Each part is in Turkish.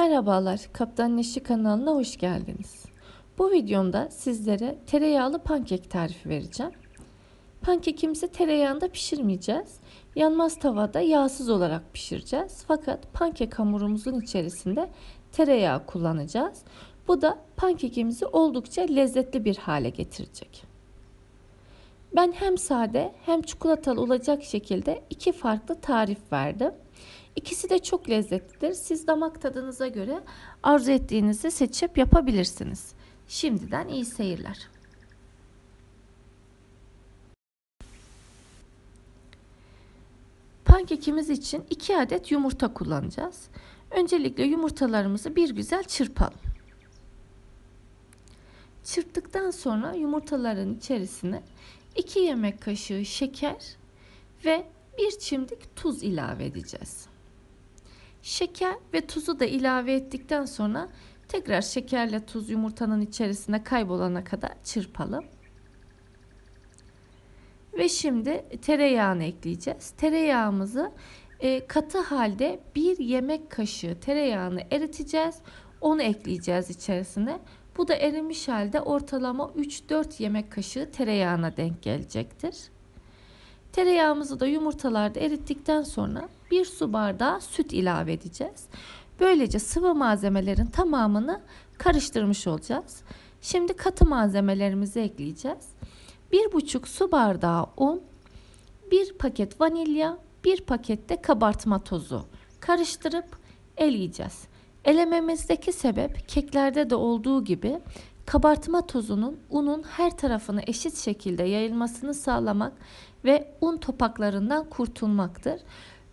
Merhabalar, Kaptan Neşi kanalına hoş geldiniz. Bu videomda sizlere tereyağlı pankek tarifi vereceğim. Pankekimizi tereyağında pişirmeyeceğiz. Yanmaz tavada yağsız olarak pişireceğiz. Fakat pankek hamurumuzun içerisinde tereyağı kullanacağız. Bu da pankekimizi oldukça lezzetli bir hale getirecek. Ben hem sade hem çikolatalı olacak şekilde iki farklı tarif verdim. İkisi de çok lezzetlidir. Siz damak tadınıza göre arzu ettiğinizi seçip yapabilirsiniz. Şimdiden iyi seyirler. Pankekimiz için 2 adet yumurta kullanacağız. Öncelikle yumurtalarımızı bir güzel çırpalım. Çırptıktan sonra yumurtaların içerisine 2 yemek kaşığı şeker ve bir çimdik tuz ilave edeceğiz. Şeker ve tuzu da ilave ettikten sonra tekrar şekerle tuz yumurtanın içerisine kaybolana kadar çırpalım. Ve şimdi tereyağını ekleyeceğiz. Tereyağımızı e, katı halde bir yemek kaşığı tereyağını eriteceğiz. Onu ekleyeceğiz içerisine. Bu da erimiş halde ortalama 3-4 yemek kaşığı tereyağına denk gelecektir. Tereyağımızı da yumurtalarda erittikten sonra bir su bardağı süt ilave edeceğiz. Böylece sıvı malzemelerin tamamını karıştırmış olacağız. Şimdi katı malzemelerimizi ekleyeceğiz. Bir buçuk su bardağı un, bir paket vanilya, bir pakette kabartma tozu karıştırıp eleyeceğiz. Elememizdeki sebep keklerde de olduğu gibi kabartma tozunun unun her tarafına eşit şekilde yayılmasını sağlamak ve un topaklarından kurtulmaktır.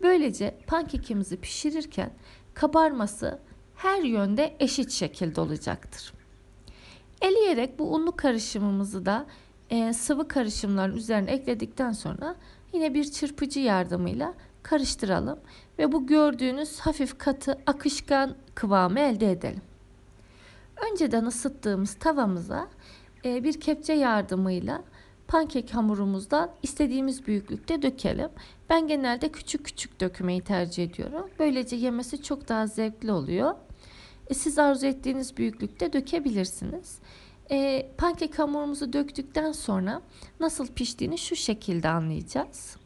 Böylece pankekimizi pişirirken kabarması her yönde eşit şekilde olacaktır. Eleyerek bu unlu karışımımızı da e, sıvı karışımların üzerine ekledikten sonra yine bir çırpıcı yardımıyla karıştıralım ve bu gördüğünüz hafif katı akışkan kıvamı elde edelim. Önceden ısıttığımız tavamıza e, bir kepçe yardımıyla pankek hamurumuzdan istediğimiz büyüklükte dökelim. Ben genelde küçük küçük dökmeyi tercih ediyorum. Böylece yemesi çok daha zevkli oluyor. E, siz arzu ettiğiniz büyüklükte dökebilirsiniz. E, pankek hamurumuzu döktükten sonra nasıl piştiğini şu şekilde anlayacağız.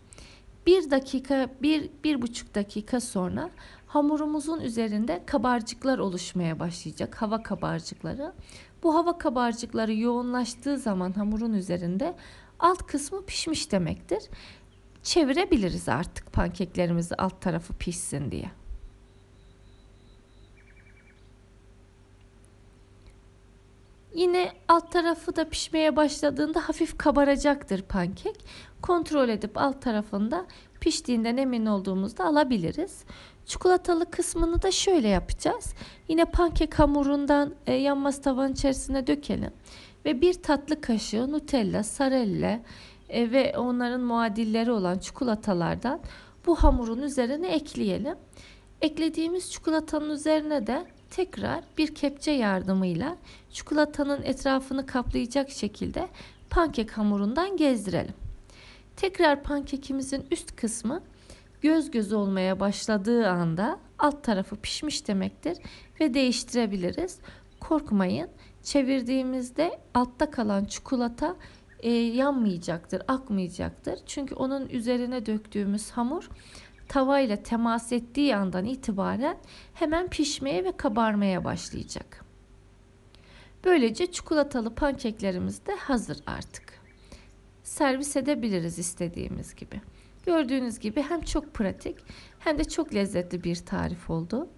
Bir dakika, bir, bir buçuk dakika sonra hamurumuzun üzerinde kabarcıklar oluşmaya başlayacak. Hava kabarcıkları. Bu hava kabarcıkları yoğunlaştığı zaman hamurun üzerinde alt kısmı pişmiş demektir. Çevirebiliriz artık pankeklerimizi alt tarafı pişsin diye. Yine alt tarafı da pişmeye başladığında hafif kabaracaktır pankek. Kontrol edip alt tarafında piştiğinden emin olduğumuzda alabiliriz. Çikolatalı kısmını da şöyle yapacağız. Yine pankek hamurundan e, yanmaz tavanın içerisine dökelim. Ve bir tatlı kaşığı Nutella, Sarella e, ve onların muadilleri olan çikolatalardan bu hamurun üzerine ekleyelim. Eklediğimiz çikolatanın üzerine de tekrar bir kepçe yardımıyla çikolatanın etrafını kaplayacak şekilde pankek hamurundan gezdirelim. Tekrar pankekimizin üst kısmı göz göz olmaya başladığı anda alt tarafı pişmiş demektir ve değiştirebiliriz. Korkmayın. Çevirdiğimizde altta kalan çikolata e, yanmayacaktır, akmayacaktır. Çünkü onun üzerine döktüğümüz hamur tavayla temas ettiği andan itibaren hemen pişmeye ve kabarmaya başlayacak. Böylece çikolatalı pankeklerimiz de hazır artık. Servis edebiliriz istediğimiz gibi. Gördüğünüz gibi hem çok pratik hem de çok lezzetli bir tarif oldu.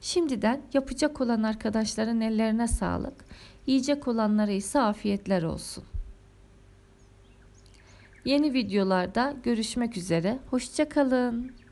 Şimdiden yapacak olan arkadaşların ellerine sağlık. Yiyecek olanlara ise afiyetler olsun. Yeni videolarda görüşmek üzere. Hoşçakalın.